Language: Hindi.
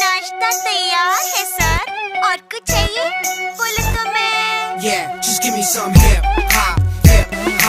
नाश्ता तैयार है सर और कुछ चाहिए बोले तो मैं Yeah, just give me some hip